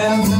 heaven.